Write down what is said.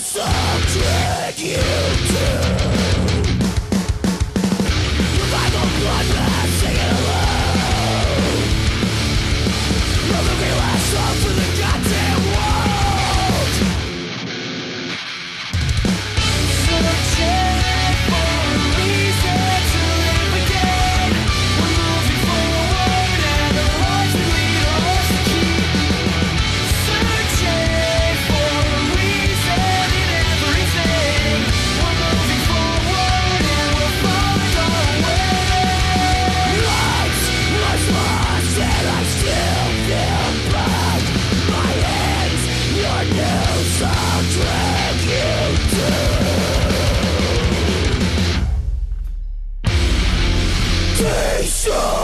subject you to. Revival bloodbath, alone No looking last up for the Vacation